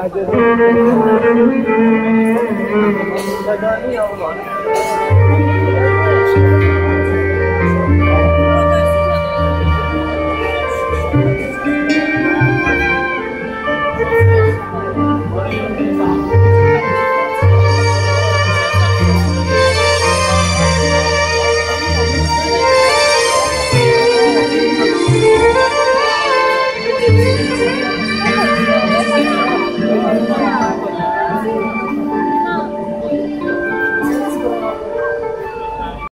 Hadi.